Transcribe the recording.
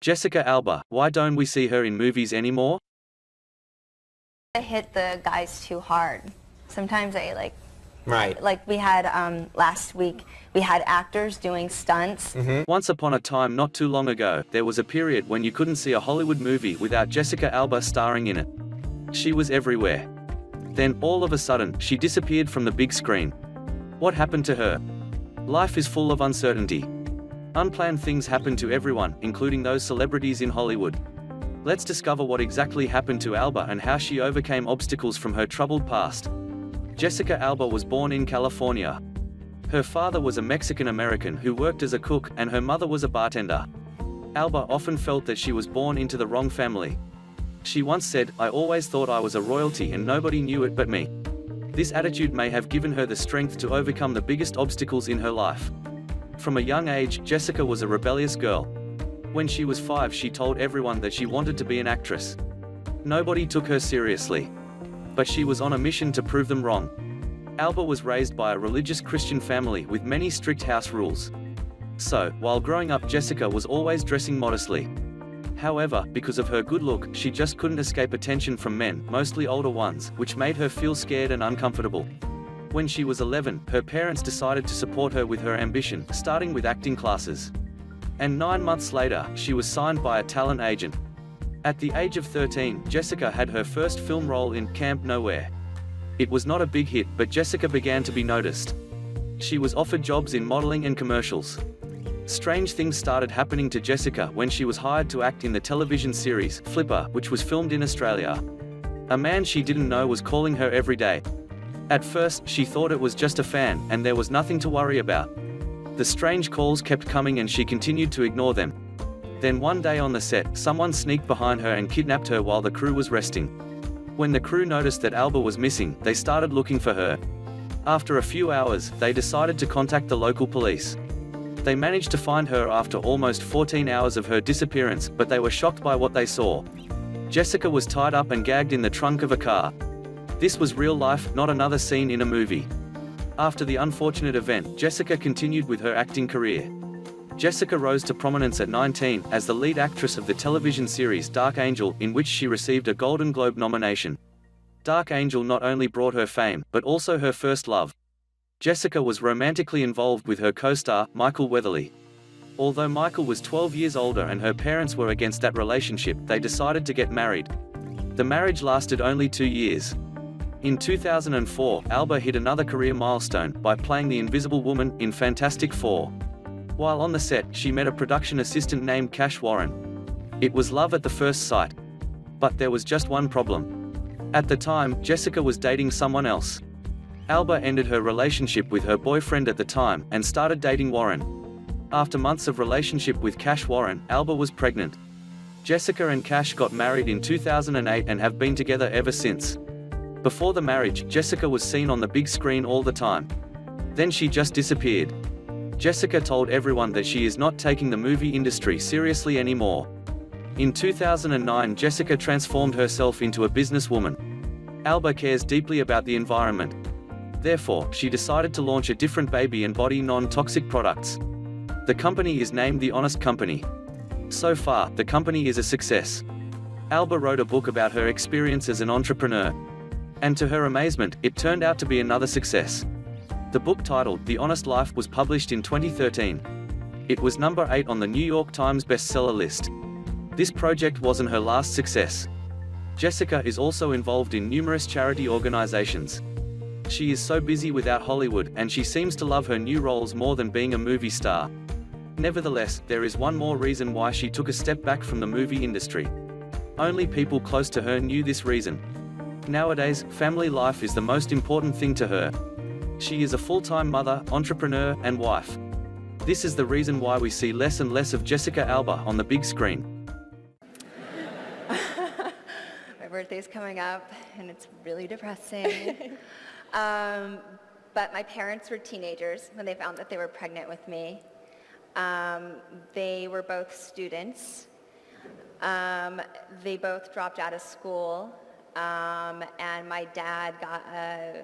Jessica Alba, why don't we see her in movies anymore? I hit the guys too hard. Sometimes I like, Right. like we had um, last week, we had actors doing stunts. Once upon a time not too long ago, there was a period when you couldn't see a Hollywood movie without Jessica Alba starring in it. She was everywhere. Then, all of a sudden, she disappeared from the big screen. What happened to her? Life is full of uncertainty. Unplanned things happen to everyone, including those celebrities in Hollywood. Let's discover what exactly happened to Alba and how she overcame obstacles from her troubled past. Jessica Alba was born in California. Her father was a Mexican American who worked as a cook, and her mother was a bartender. Alba often felt that she was born into the wrong family. She once said, I always thought I was a royalty and nobody knew it but me. This attitude may have given her the strength to overcome the biggest obstacles in her life. From a young age, Jessica was a rebellious girl. When she was five, she told everyone that she wanted to be an actress. Nobody took her seriously. But she was on a mission to prove them wrong. Alba was raised by a religious Christian family with many strict house rules. So, while growing up, Jessica was always dressing modestly. However, because of her good look, she just couldn't escape attention from men, mostly older ones, which made her feel scared and uncomfortable. When she was 11, her parents decided to support her with her ambition, starting with acting classes. And nine months later, she was signed by a talent agent. At the age of 13, Jessica had her first film role in Camp Nowhere. It was not a big hit, but Jessica began to be noticed. She was offered jobs in modeling and commercials. Strange things started happening to Jessica when she was hired to act in the television series Flipper, which was filmed in Australia. A man she didn't know was calling her every day. At first, she thought it was just a fan, and there was nothing to worry about. The strange calls kept coming and she continued to ignore them. Then one day on the set, someone sneaked behind her and kidnapped her while the crew was resting. When the crew noticed that Alba was missing, they started looking for her. After a few hours, they decided to contact the local police. They managed to find her after almost 14 hours of her disappearance, but they were shocked by what they saw. Jessica was tied up and gagged in the trunk of a car. This was real life, not another scene in a movie. After the unfortunate event, Jessica continued with her acting career. Jessica rose to prominence at 19 as the lead actress of the television series Dark Angel, in which she received a Golden Globe nomination. Dark Angel not only brought her fame, but also her first love. Jessica was romantically involved with her co-star, Michael Weatherly. Although Michael was 12 years older and her parents were against that relationship, they decided to get married. The marriage lasted only two years. In 2004, Alba hit another career milestone by playing the Invisible Woman in Fantastic Four. While on the set, she met a production assistant named Cash Warren. It was love at the first sight. But there was just one problem. At the time, Jessica was dating someone else. Alba ended her relationship with her boyfriend at the time and started dating Warren. After months of relationship with Cash Warren, Alba was pregnant. Jessica and Cash got married in 2008 and have been together ever since. Before the marriage, Jessica was seen on the big screen all the time. Then she just disappeared. Jessica told everyone that she is not taking the movie industry seriously anymore. In 2009, Jessica transformed herself into a businesswoman. Alba cares deeply about the environment. Therefore, she decided to launch a different baby and body non-toxic products. The company is named The Honest Company. So far, the company is a success. Alba wrote a book about her experience as an entrepreneur. And to her amazement, it turned out to be another success. The book titled The Honest Life was published in 2013. It was number 8 on the New York Times bestseller list. This project wasn't her last success. Jessica is also involved in numerous charity organizations. She is so busy without Hollywood, and she seems to love her new roles more than being a movie star. Nevertheless, there is one more reason why she took a step back from the movie industry. Only people close to her knew this reason. Nowadays, family life is the most important thing to her. She is a full-time mother, entrepreneur, and wife. This is the reason why we see less and less of Jessica Alba on the big screen. My birthday's coming up, and it's really depressing. um, but my parents were teenagers when they found that they were pregnant with me. Um, they were both students. Um, they both dropped out of school, um, and my dad got a